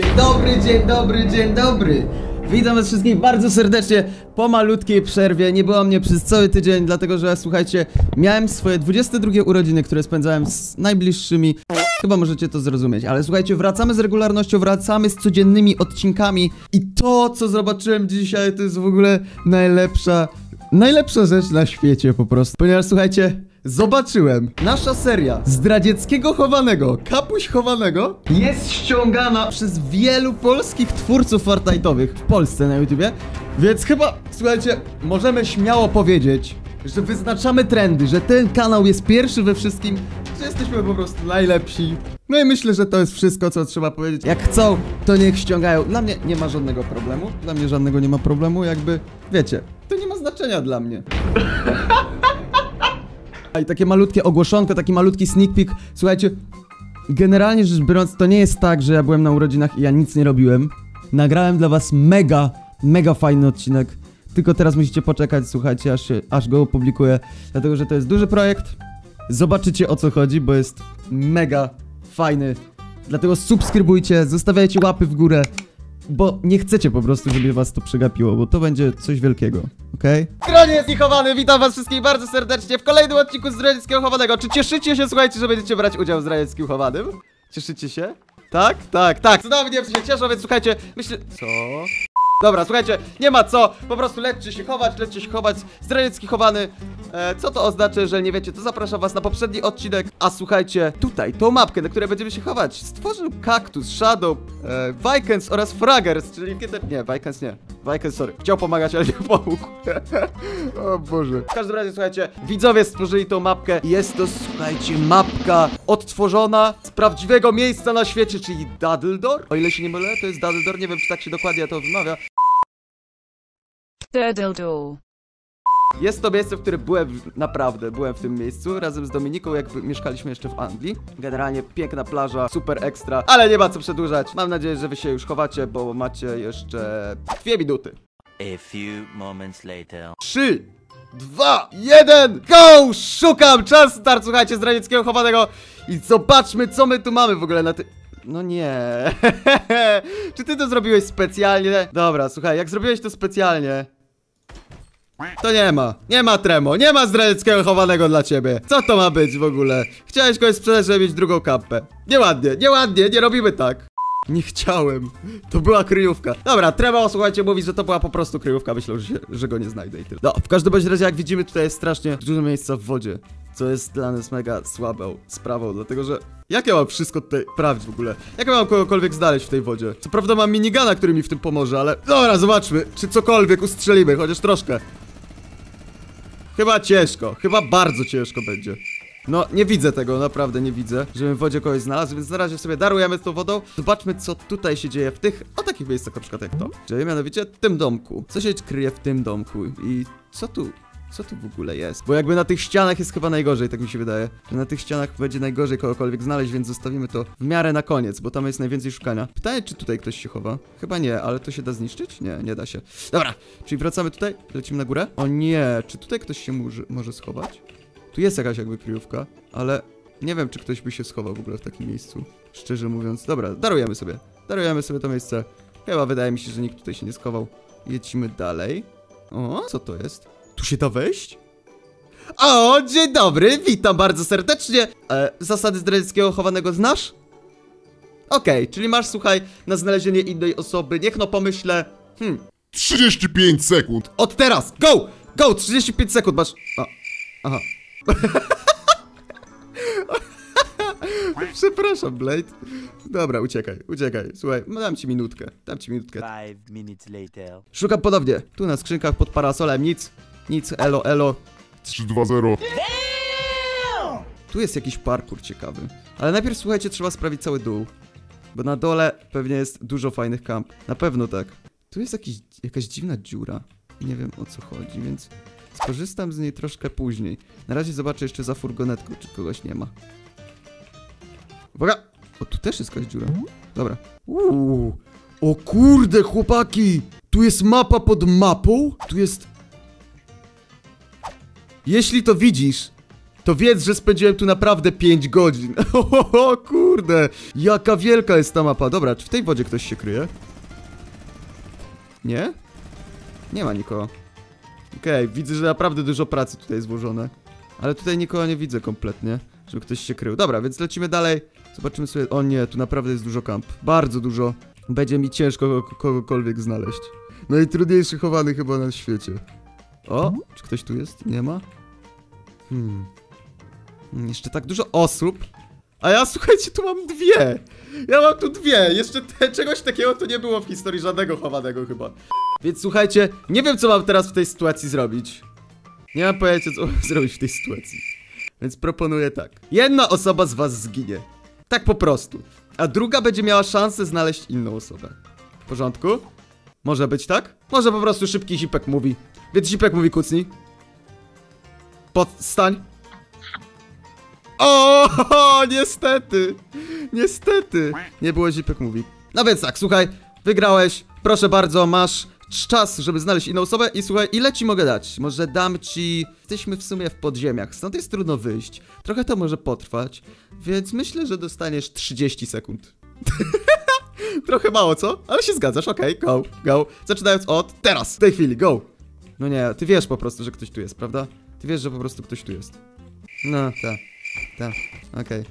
Dzień dobry, dzień dobry, dzień dobry. Witam was wszystkich bardzo serdecznie po malutkiej przerwie. Nie było mnie przez cały tydzień, dlatego że słuchajcie, miałem swoje 22 urodziny, które spędzałem z najbliższymi. Chyba możecie to zrozumieć, ale słuchajcie, wracamy z regularnością, wracamy z codziennymi odcinkami i to, co zobaczyłem dzisiaj, to jest w ogóle najlepsza, najlepsza rzecz na świecie po prostu. Ponieważ słuchajcie, Zobaczyłem, nasza seria zdradzieckiego chowanego, kapuś chowanego jest ściągana przez wielu polskich twórców Fortnite'owych w Polsce na YouTubie, więc chyba, słuchajcie, możemy śmiało powiedzieć, że wyznaczamy trendy, że ten kanał jest pierwszy we wszystkim, że jesteśmy po prostu najlepsi. No i myślę, że to jest wszystko, co trzeba powiedzieć. Jak chcą, to niech ściągają. Dla mnie nie ma żadnego problemu, dla mnie żadnego nie ma problemu, jakby, wiecie, to nie ma znaczenia dla mnie. A i takie malutkie ogłoszonko, taki malutki sneak peek. Słuchajcie, generalnie rzecz biorąc, to nie jest tak, że ja byłem na urodzinach i ja nic nie robiłem. Nagrałem dla was mega, mega fajny odcinek. Tylko teraz musicie poczekać, słuchajcie, aż, się, aż go opublikuję. Dlatego, że to jest duży projekt. Zobaczycie o co chodzi, bo jest mega fajny. Dlatego subskrybujcie, zostawiajcie łapy w górę. Bo nie chcecie po prostu, żeby was to przegapiło, bo to będzie coś wielkiego, okej? Jest niechowany, witam was wszystkich bardzo serdecznie w kolejnym odcinku z Zdradzieckiego Chowanego. Czy cieszycie się, słuchajcie, że będziecie brać udział w Zdradzieckim Chowanym? Cieszycie się? Tak? Tak, tak, cudownie się cieszą, więc słuchajcie, myślę... Co? Dobra, słuchajcie, nie ma co, po prostu lećcie się chować, lećcie się chować, zdradziecki chowany. E, co to oznacza, że nie wiecie, to zapraszam was na poprzedni odcinek. A słuchajcie, tutaj, tą mapkę, na której będziemy się chować, stworzył Kaktus, Shadow, e, Vikens oraz Fraggers, czyli kiedy... Nie, Vikens nie. Vikens, sorry. Chciał pomagać, ale nie pomógł. o Boże. W każdym razie, słuchajcie, widzowie stworzyli tą mapkę. Jest to, słuchajcie, mapka odtworzona z prawdziwego miejsca na świecie, czyli Duddledore. O ile się nie mylę, to jest Duddledore, nie wiem, czy tak się dokładnie to wymawia. Durdledore. Jest to miejsce, w którym byłem naprawdę, byłem w tym miejscu razem z Dominiką, jak mieszkaliśmy jeszcze w Anglii. Generalnie piękna plaża, super ekstra, ale nie ma co przedłużać. Mam nadzieję, że wy się już chowacie, bo macie jeszcze dwie minuty. A few moments later. Trzy, dwa, jeden, go! Szukam! Czas start, słuchajcie, z radzieckiego chowanego i zobaczmy, co my tu mamy w ogóle na ty... No nie. Czy ty to zrobiłeś specjalnie? Dobra, słuchaj, jak zrobiłeś to specjalnie, to nie ma. Nie ma tremo. Nie ma zdradzieckiego chowanego dla ciebie. Co to ma być w ogóle? Chciałeś kogoś sprzedać, żeby mieć drugą kampę. Nieładnie, nieładnie, nie robimy tak. Nie chciałem. To była kryjówka. Dobra, Tremo, słuchajcie, mówi, że to była po prostu kryjówka. Myślę, że, że go nie znajdę i tyle. No, w każdym bądź razie, jak widzimy, tutaj jest strasznie dużo miejsca w wodzie. Co jest dla nas mega słabą sprawą, dlatego że... Jak ja mam wszystko tutaj prawić w ogóle? Jak ja mam kogokolwiek znaleźć w tej wodzie? Co prawda mam minigana, który mi w tym pomoże, ale... Dobra, zobaczmy, czy cokolwiek ustrzelimy, chociaż troszkę. Chyba ciężko, chyba bardzo ciężko będzie. No, nie widzę tego, naprawdę nie widzę, żebym w wodzie kogoś znalazł, więc na razie sobie darujemy z tą wodą. Zobaczmy, co tutaj się dzieje w tych, o takich miejscach na przykład jak to. Czyli mianowicie w tym domku. Co się kryje w tym domku i co tu, co tu w ogóle jest? Bo jakby na tych ścianach jest chyba najgorzej, tak mi się wydaje. Na tych ścianach będzie najgorzej kogokolwiek znaleźć, więc zostawimy to w miarę na koniec, bo tam jest najwięcej szukania. Pytanie, czy tutaj ktoś się chowa? Chyba nie, ale to się da zniszczyć? Nie, nie da się. Dobra, czyli wracamy tutaj, lecimy na górę. O nie, czy tutaj ktoś się może, może schować? Tu jest jakaś jakby kryjówka, ale nie wiem, czy ktoś by się schował w ogóle w takim miejscu. Szczerze mówiąc. Dobra, darujemy sobie. Darujemy sobie to miejsce. Chyba wydaje mi się, że nikt tutaj się nie schował. Jedźmy dalej. O, co to jest? Tu się da wejść? O, dzień dobry, witam bardzo serdecznie. E, zasady zdradzieckiego chowanego znasz? Okej, czyli masz, słuchaj, na znalezienie innej osoby. Niech no pomyślę. Hmm, 35 sekund. od teraz, go! Go! 35 sekund masz. O, aha. Przepraszam, Blade. Dobra, uciekaj, uciekaj. Słuchaj, no dam ci minutkę. Dam ci minutkę. Five minutes later. Szukam ponownie. Tu na skrzynkach pod parasolem nic. Nic, elo, elo. 3-2-0. Tu jest jakiś parkour ciekawy. Ale najpierw słuchajcie, trzeba sprawić cały dół. Bo na dole pewnie jest dużo fajnych kamp. Na pewno tak. Tu jest jakiś, jakaś dziwna dziura. I nie wiem o co chodzi, więc skorzystam z niej troszkę później. Na razie zobaczę jeszcze za furgonetką, czy kogoś nie ma. Uwaga! O, tu też jest jakaś dziura. Dobra. Uuu. O kurde, chłopaki! Tu jest mapa pod mapą. Tu jest... Jeśli to widzisz, to wiedz, że spędziłem tu naprawdę 5 godzin. O, kurde, jaka wielka jest ta mapa. Dobra, czy w tej wodzie ktoś się kryje? Nie? Nie ma nikogo. Okej, widzę, że naprawdę dużo pracy tutaj jest włożone. Ale tutaj nikogo nie widzę kompletnie, żeby ktoś się krył. Dobra, więc lecimy dalej. Zobaczymy sobie... O nie, tu naprawdę jest dużo kamp. Bardzo dużo. Będzie mi ciężko kogo- kogokolwiek znaleźć. Najtrudniejszy chowany chyba na świecie. O, czy ktoś tu jest? Nie ma? Hmm. Hmm, Jeszcze tak dużo osób. A ja, słuchajcie, tu mam dwie. Ja mam tu dwie. Jeszcze te, czegoś takiego to nie było w historii żadnego chowanego chyba. Więc słuchajcie, nie wiem co mam teraz w tej sytuacji zrobić. Nie mam pojęcia co mam zrobić w tej sytuacji. Więc proponuję tak. Jedna osoba z was zginie. Tak po prostu. A druga będzie miała szansę znaleźć inną osobę. W porządku? Może być tak? Może po prostu szybki zipek mówi. Więc zipek mówi kucnij. Podstań. O, niestety. Niestety. Nie było zipek mówi. No więc tak, słuchaj, wygrałeś. Proszę bardzo, masz czas, żeby znaleźć inną osobę i słuchaj, ile ci mogę dać? Może dam ci... Jesteśmy w sumie w podziemiach, stąd jest trudno wyjść. Trochę to może potrwać, więc myślę, że dostaniesz 30 sekund. Trochę mało, co? Ale się zgadzasz, okej, go, go. Zaczynając od teraz, w tej chwili, go. No nie, ty wiesz po prostu, że ktoś tu jest, prawda? Ty wiesz, że po prostu ktoś tu jest. No, tak, tak, okej.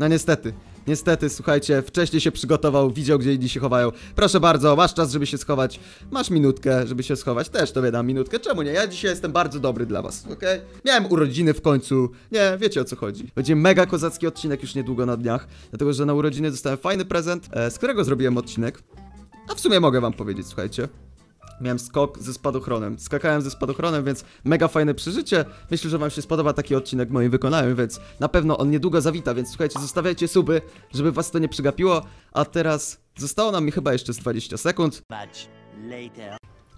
No niestety. Niestety, słuchajcie, wcześniej się przygotował, widział gdzie inni się chowają. Proszę bardzo, masz czas, żeby się schować. Masz minutkę, żeby się schować. Też tobie dam minutkę. Czemu nie? Ja dzisiaj jestem bardzo dobry dla was, okej? Miałem urodziny w końcu. Nie, wiecie o co chodzi. Będzie mega kozacki odcinek już niedługo na dniach, dlatego że na urodziny dostałem fajny prezent, e, z którego zrobiłem odcinek. A w sumie mogę wam powiedzieć, słuchajcie. Miałem skok ze spadochronem. Skakałem ze spadochronem, więc mega fajne przeżycie. Myślę, że wam się spodoba taki odcinek moim wykonaniu, więc na pewno on niedługo zawita, więc słuchajcie, zostawiajcie suby, żeby was to nie przegapiło. A teraz zostało nam chyba jeszcze z 20 sekund.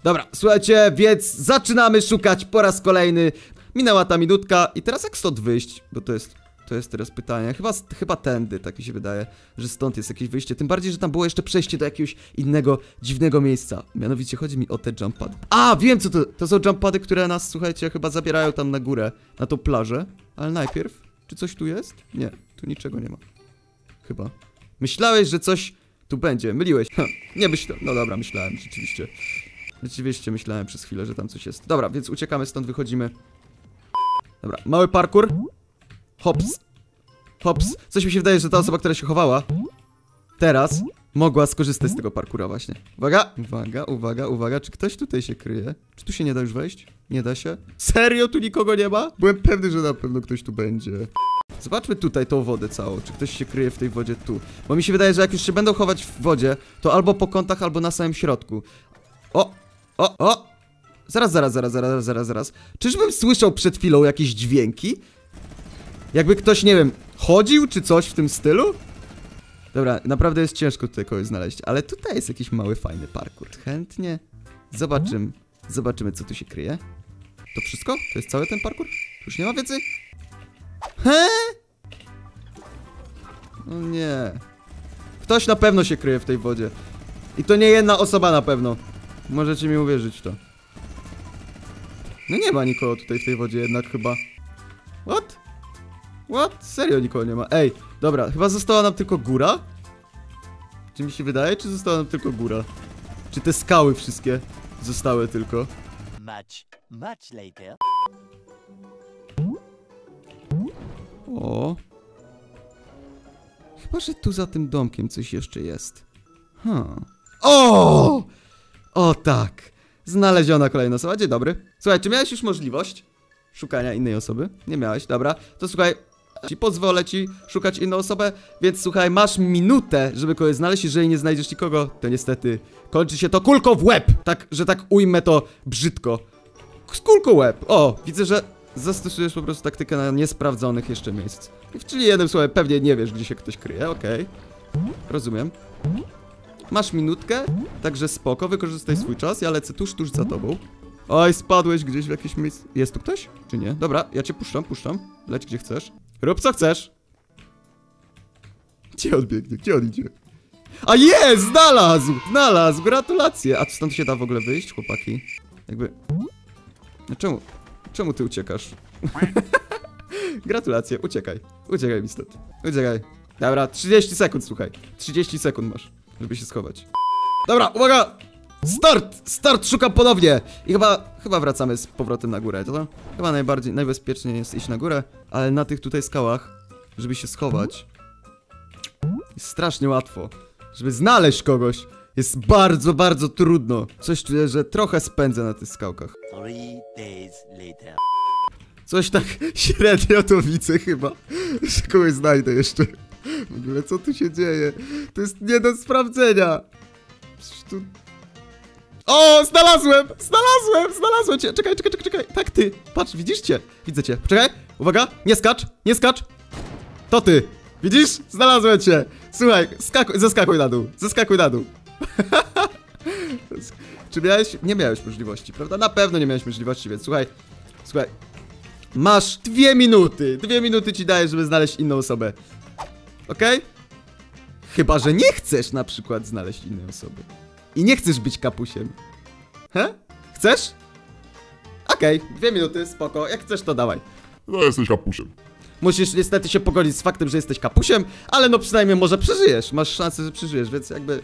Dobra, słuchajcie, więc zaczynamy szukać po raz kolejny. Minęła ta minutka i teraz jak stąd wyjść? Bo to jest, to jest teraz pytanie. Chyba, chyba tędy, tak mi się wydaje, że stąd jest jakieś wyjście. Tym bardziej, że tam było jeszcze przejście do jakiegoś innego, dziwnego miejsca. Mianowicie chodzi mi o te jump pady. A, wiem co to, to są jump pady, które nas, słuchajcie, chyba zabierają tam na górę, na tą plażę. Ale najpierw, czy coś tu jest? Nie, tu niczego nie ma. Chyba. Myślałeś, że coś tu będzie, myliłeś. Ha, nie myśl, no dobra, myślałem, rzeczywiście. Rzeczywiście myślałem przez chwilę, że tam coś jest. Dobra, więc uciekamy stąd, wychodzimy. Dobra, mały parkour. Hops. Hops. Coś mi się wydaje, że ta osoba, która się chowała, teraz mogła skorzystać z tego parkura właśnie. Uwaga, uwaga, uwaga, uwaga. Czy ktoś tutaj się kryje? Czy tu się nie da już wejść? Nie da się? Serio? Tu nikogo nie ma? Byłem pewny, że na pewno ktoś tu będzie. Zobaczmy tutaj tą wodę całą, czy ktoś się kryje w tej wodzie tu. Bo mi się wydaje, że jak już się będą chować w wodzie, to albo po kątach, albo na samym środku. O! O! O! Zaraz, zaraz, zaraz, zaraz, zaraz, zaraz. Czyżbym słyszał przed chwilą jakieś dźwięki? Jakby ktoś, nie wiem, chodził czy coś w tym stylu? Dobra, naprawdę jest ciężko tutaj kogoś znaleźć, ale tutaj jest jakiś mały, fajny parkour. Chętnie zobaczymy, zobaczymy co tu się kryje. To wszystko? To jest cały ten parkour? Już nie ma więcej? He? No nie. Ktoś na pewno się kryje w tej wodzie. I to nie jedna osoba na pewno. Możecie mi uwierzyć w to. No nie ma nikogo tutaj w tej wodzie jednak chyba. What? What? Serio nikogo nie ma. Ej, dobra, chyba została nam tylko góra? Czy mi się wydaje, czy została nam tylko góra? Czy te skały wszystkie zostały tylko? Much, much later. O. Chyba, że tu za tym domkiem coś jeszcze jest. Hmm. O! O tak. Znaleziona kolejna osoba. Dzień dobry. Słuchaj, czy miałeś już możliwość szukania innej osoby? Nie miałeś, dobra. To słuchaj, ci pozwolę ci szukać inną osobę, więc słuchaj, masz minutę, żeby kogoś znaleźć. Jeżeli nie znajdziesz nikogo, to niestety kończy się to kulką w łeb. Tak, że tak ujmę to brzydko. Z kulką łeb. O, widzę, że zastosujesz po prostu taktykę na niesprawdzonych jeszcze miejsc. Czyli jednym słowem, pewnie nie wiesz, gdzie się ktoś kryje, okej. Rozumiem. Masz minutkę, także spoko, wykorzystaj swój czas, ja lecę tuż, tuż za tobą. Oj, spadłeś gdzieś w jakieś miejsce. Jest tu ktoś? Czy nie? Dobra, ja cię puszczam, puszczam. Leć gdzie chcesz. Rób co chcesz. Gdzie on biegnie? Gdzie on idzie? A jest! Znalazł! Znalazł! Gratulacje! A stąd się da w ogóle wyjść, chłopaki? Jakby... No czemu? Czemu ty uciekasz? Gratulacje, uciekaj. Uciekaj mi stąd. Uciekaj. Dobra, 30 sekund, słuchaj. 30 sekund masz, żeby się schować. Dobra, uwaga! Start! Start szukam ponownie! I chyba, chyba wracamy z powrotem na górę, to? Chyba najbardziej, najbezpieczniej jest iść na górę, ale na tych tutaj skałach, żeby się schować, jest strasznie łatwo. Żeby znaleźć kogoś, jest bardzo, bardzo trudno. Coś czuję, że trochę spędzę na tych skałkach. Coś tak średnio to widzę chyba, że kogoś znajdę jeszcze. W ogóle co tu się dzieje? To jest nie do sprawdzenia. Przecież tu... O, znalazłem! Znalazłem! Znalazłem cię! Czekaj, czekaj, czekaj, czekaj. Tak, ty. Patrz, widzisz cię? Widzę cię. Poczekaj. Uwaga, nie skacz, nie skacz. To ty. Widzisz? Znalazłem cię. Słuchaj, skakuj, zeskakuj na dół. Zeskakuj na dół. Czy miałeś? Nie miałeś możliwości, prawda? Na pewno nie miałeś możliwości, więc słuchaj. Słuchaj, Masz dwie minuty. Dwie minuty ci daję, żeby znaleźć inną osobę. Okej? Chyba, że nie chcesz na przykład znaleźć innej osoby. I nie chcesz być kapusiem. He? Chcesz? Okej, dwie minuty, spoko. Jak chcesz, to dawaj. No jesteś kapuszem. Musisz niestety się pogodzić z faktem, że jesteś kapusiem, ale no przynajmniej może przeżyjesz. Masz szansę, że przeżyjesz, więc jakby,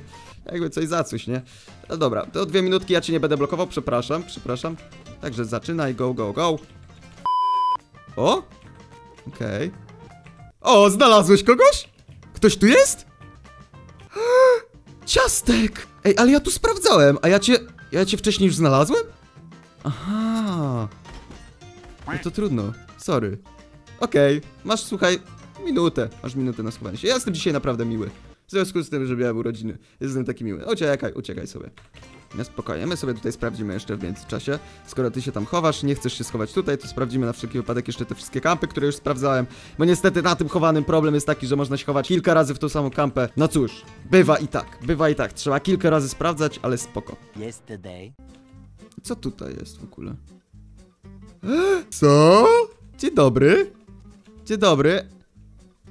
jakby coś za coś, nie? No dobra, to dwie minutki ja cię nie będę blokował, przepraszam, przepraszam. Także zaczynaj, go, go, go. O! Okej. O, znalazłeś kogoś? Ktoś tu jest? Ciastek! Ej, ale ja tu sprawdzałem, a ja cię, ja cię wcześniej już znalazłem? Aha. No to trudno, sorry. Okej, masz słuchaj, minutę. Masz minutę na schowanie się. Ja jestem dzisiaj naprawdę miły. W związku z tym, że miałem urodziny. Jestem taki miły. Uciekaj, uciekaj sobie. No spokojnie, my sobie tutaj sprawdzimy jeszcze w międzyczasie. Skoro ty się tam chowasz, nie chcesz się schować tutaj, to sprawdzimy na wszelki wypadek jeszcze te wszystkie kampy, które już sprawdzałem. Bo niestety na tym chowanym problem jest taki, że można się chować kilka razy w tą samą kampę. No cóż, bywa i tak, bywa i tak. Trzeba kilka razy sprawdzać, ale spoko. Yesterday. Co tutaj jest w ogóle? Co? Dzień dobry. Dzień dobry.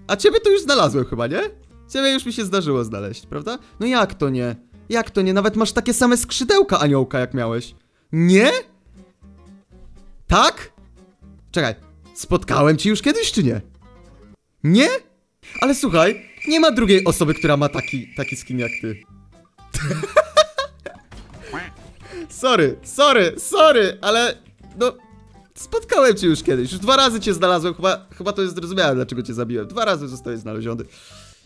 A ciebie to już znalazłem chyba, nie? Ciebie już mi się zdarzyło znaleźć, prawda? No jak to nie? Jak to nie? Nawet masz takie same skrzydełka aniołka jak miałeś. Nie? Tak? Czekaj, spotkałem ci już kiedyś czy nie? Nie? Ale słuchaj, nie ma drugiej osoby, która ma taki, taki skin jak ty. Sorry, sorry, sorry, ale no spotkałem cię już kiedyś. Już dwa razy cię znalazłem, chyba, chyba to jest zrozumiałe, dlaczego cię zabiłem. Dwa razy zostałeś znaleziony.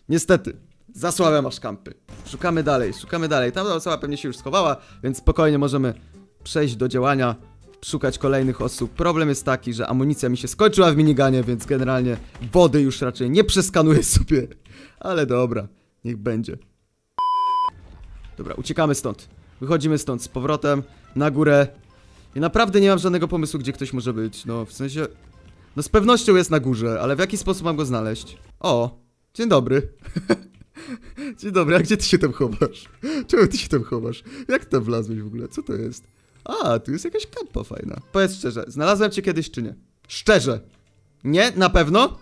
Niestety, za słabe masz kampy. Szukamy dalej, szukamy dalej. Tamta osoba pewnie się już schowała, więc spokojnie możemy przejść do działania, szukać kolejnych osób. Problem jest taki, że amunicja mi się skończyła w miniganie, więc generalnie wody już raczej nie przeskanuję sobie. Ale dobra, niech będzie. Dobra, uciekamy stąd. Wychodzimy stąd z powrotem na górę. I naprawdę nie mam żadnego pomysłu, gdzie ktoś może być. No, w sensie. No, z pewnością jest na górze, ale w jaki sposób mam go znaleźć? O, dzień dobry. dzień dobry, a gdzie ty się tam chowasz? Czemu ty się tam chowasz? Jak tam wlazłeś w ogóle? Co to jest? A, tu jest jakaś kampa fajna. Powiedz szczerze, znalazłem cię kiedyś czy nie? Szczerze. Nie? Na pewno?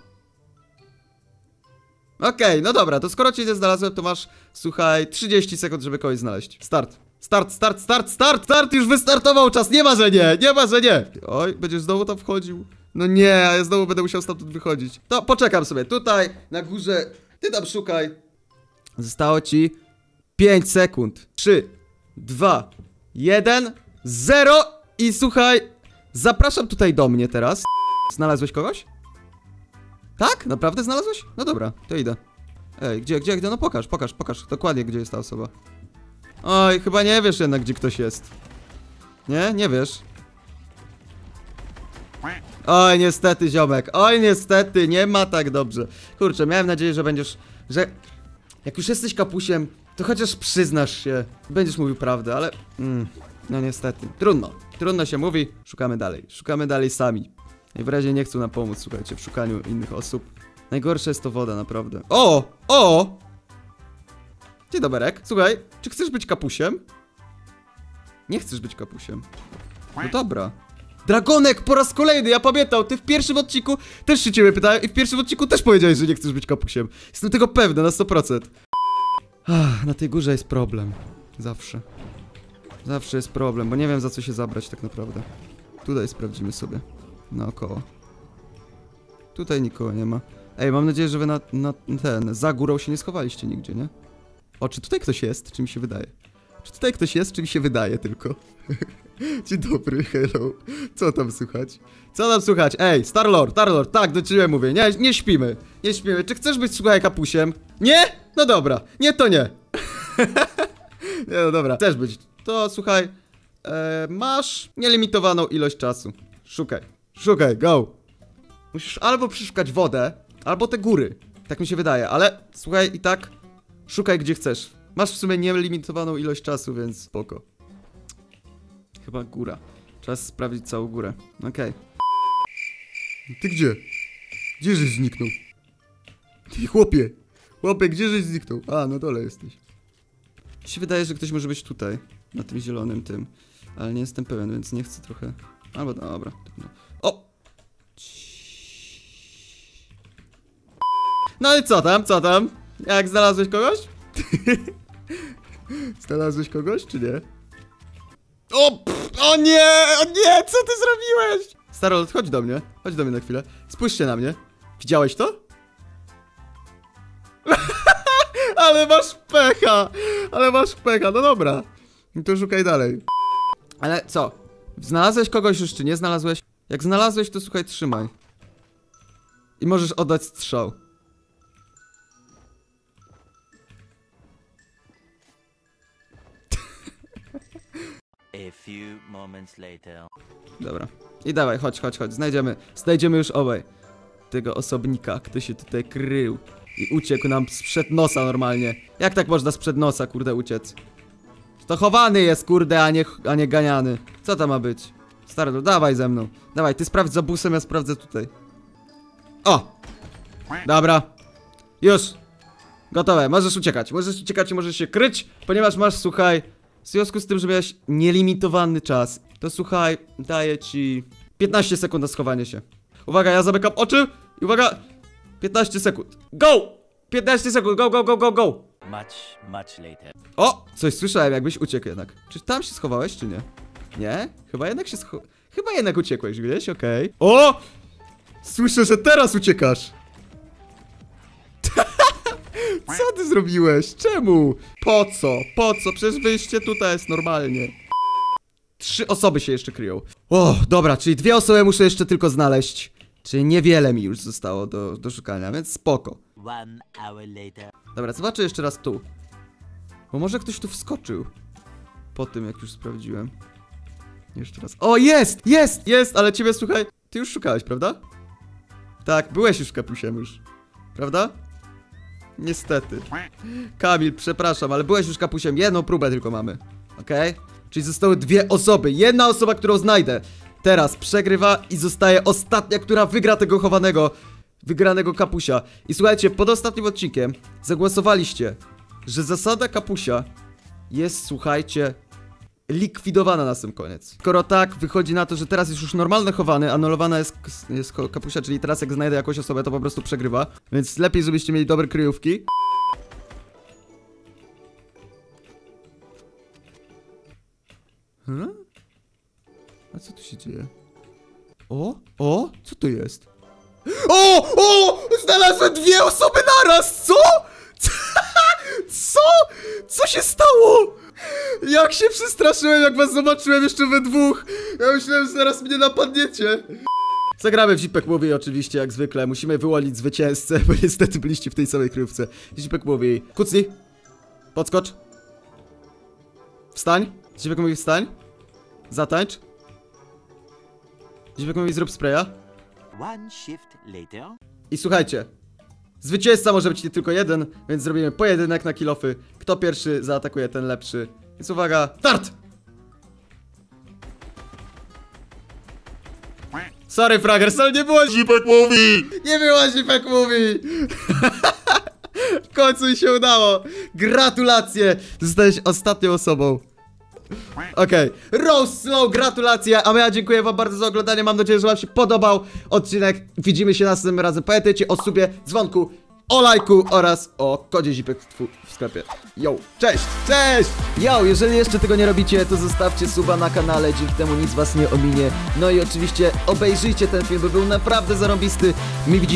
Okej, no dobra, to skoro cię nie znalazłem, to masz, słuchaj, 30 sekund, żeby kogoś znaleźć. Start. Start, start, start, start, start, już wystartował czas, nie ma, że nie, nie ma, że nie. Oj, będziesz znowu tam wchodził. No nie, ja znowu będę musiał stamtąd wychodzić. To poczekam sobie, tutaj, na górze, ty tam szukaj. Zostało ci 5 sekund. 3, 2, 1, 0 i słuchaj, zapraszam tutaj do mnie teraz. Znalazłeś kogoś? Tak? Naprawdę znalazłeś? No dobra, to idę. Ej, gdzie, gdzie, gdzie? No pokaż, pokaż, pokaż dokładnie, gdzie jest ta osoba. Oj, chyba nie wiesz jednak, gdzie ktoś jest. Nie? Nie wiesz. Oj, niestety, ziomek. Oj, niestety, nie ma tak dobrze. Kurczę, miałem nadzieję, że będziesz... Że... Jak już jesteś kapusiem, to chociaż przyznasz się. Będziesz mówił prawdę, ale... Mm, no niestety. Trudno. Trudno się mówi. Szukamy dalej. Szukamy dalej sami. Najwyraźniej nie chcą nam pomóc, słuchajcie, w szukaniu innych osób. Najgorsze jest to woda, naprawdę. O! O! Dzień doberek. Słuchaj, czy chcesz być kapusiem? Nie chcesz być kapusiem. No dobra. Dragonek po raz kolejny, ja pamiętam, ty w pierwszym odcinku też się ciebie pytałem i w pierwszym odcinku też powiedziałeś, że nie chcesz być kapusiem. Jestem tego pewny na 100%. Ach, na tej górze jest problem. Zawsze. Zawsze jest problem, bo nie wiem za co się zabrać tak naprawdę. Tutaj sprawdzimy sobie. Naokoło. Tutaj nikogo nie ma. Ej, mam nadzieję, że wy na, na ten, za górą się nie schowaliście nigdzie, nie? O, czy tutaj ktoś jest? Czy mi się wydaje? Czy tutaj ktoś jest, czy mi się wydaje tylko? Dzień dobry, hello. Co tam słychać? Co tam słychać? Ej, Starlord, Starlord, tak, do ciebie mówię. Nie, nie śpimy. Nie śpimy. Czy chcesz być, słuchaj, kapusiem? Nie? No dobra. Nie, to nie. nie, no dobra. Chcesz być. To słuchaj, e, masz nielimitowaną ilość czasu. Szukaj. Szukaj, go. Musisz albo przeszukać wodę, albo te góry. Tak mi się wydaje, ale słuchaj, i tak szukaj gdzie chcesz. Masz w sumie nielimitowaną ilość czasu, więc spoko. Chyba góra. Czas sprawdzić całą górę. Okej. Ty gdzie? Gdzie żeś zniknął? Ty chłopie! Chłopie, gdzie żeś zniknął? A, na dole jesteś. Mi się wydaje, że ktoś może być tutaj. Na tym zielonym tym. Ale nie jestem pewien, więc nie chcę trochę... Albo dobra. trudno. O! No i co tam, co tam? Jak znalazłeś kogoś? znalazłeś kogoś, czy nie? O, pff, o nie, o nie, co ty zrobiłeś? Starol, chodź do mnie, chodź do mnie na chwilę. Spójrzcie na mnie. Widziałeś to? ale masz pecha, ale masz pecha, no dobra. To szukaj dalej. Ale co? Znalazłeś kogoś już, czy nie znalazłeś? Jak znalazłeś, to słuchaj, trzymaj. I możesz oddać strzał. Few moments later. Dobra. I dawaj, chodź, chodź, chodź. Znajdziemy, znajdziemy już obaj tego osobnika, kto się tutaj krył. I uciekł nam sprzed nosa normalnie. Jak tak można sprzed nosa, kurde, uciec? To chowany jest, kurde, a nie, a nie ganiany. Co to ma być? Stary, no dawaj ze mną. Dawaj, ty sprawdź za busem, ja sprawdzę tutaj. O! Dobra. Już. Gotowe, możesz uciekać. Możesz uciekać i możesz się kryć, ponieważ masz, słuchaj, w związku z tym, że miałeś nielimitowany czas, to słuchaj, daję ci 15 sekund na schowanie się. Uwaga, ja zamykam oczy i uwaga, 15 sekund. Go! 15 sekund, go, go, go, go, go! Much, much later. O! Coś słyszałem, jakbyś uciekł jednak. Czy tam się schowałeś, czy nie? Nie? Chyba jednak się scho... Chyba jednak uciekłeś, gdzieś, okej. O! Słyszę, że teraz uciekasz! Co ty zrobiłeś? Czemu? Po co? Po co? Przecież wyjście tutaj jest normalnie. Trzy osoby się jeszcze kryją. O, dobra, czyli dwie osoby muszę jeszcze tylko znaleźć. Czyli niewiele mi już zostało do, do szukania, więc spoko. Dobra, zobaczę jeszcze raz tu. Bo może ktoś tu wskoczył. Po tym, jak już sprawdziłem. Jeszcze raz. O, jest! Jest! Jest! Ale ciebie, słuchaj, ty już szukałeś, prawda? Tak, byłeś już kapusiem już. Prawda? Niestety. Kamil, przepraszam, ale byłeś już kapusiem. Jedną próbę tylko mamy. Okej? Czyli zostały dwie osoby. Jedna osoba, którą znajdę. Teraz przegrywa i zostaje ostatnia, która wygra tego chowanego. Wygranego kapusia. I słuchajcie, pod ostatnim odcinkiem zagłosowaliście, że zasada kapusia jest, słuchajcie, likwidowana na sam koniec. Skoro tak, wychodzi na to, że teraz jest już normalny chowany, anulowana jest, jest kapusia, czyli teraz jak znajdę jakąś osobę, to po prostu przegrywa. Więc lepiej, żebyście mieli dobre kryjówki. Hmm? A co tu się dzieje? O? O? Co to jest? O! O! Znalazłem dwie osoby naraz! Co? Co? Co się stało? Jak się przestraszyłem, jak was zobaczyłem jeszcze we dwóch. Ja myślałem, że zaraz mnie napadniecie. Zagramy w Zipek Movie oczywiście, jak zwykle. Musimy wyłonić zwycięzcę, bo niestety byliście w tej samej kryjówce. Zipek Movie. Kucnij. Podskocz. Wstań. Zipek Movie, wstań. Zatańcz. Zipek Movie, zrób spraya. One shift later. I słuchajcie, zwycięzca może być nie tylko jeden, więc zrobimy pojedynek na kilofy. Kto pierwszy zaatakuje, ten lepszy. Więc uwaga, start! Sorry, Fragers, ale nie było... Zipek mówi! Nie było Zipek mówi! w końcu mi się udało! Gratulacje! Zostałeś ostatnią osobą. Okej, Rose Slow, gratulacje, a ja dziękuję wam bardzo za oglądanie, mam nadzieję, że wam się podobał odcinek, widzimy się następnym razem, pamiętajcie o subie, dzwonku o lajku oraz o kodzie zipek w, sklepie. Yo, cześć, cześć! Yo, jeżeli jeszcze tego nie robicie, to zostawcie suba na kanale, dzięki temu nic was nie ominie. No i oczywiście obejrzyjcie ten film, bo był naprawdę zarąbisty. My widzimy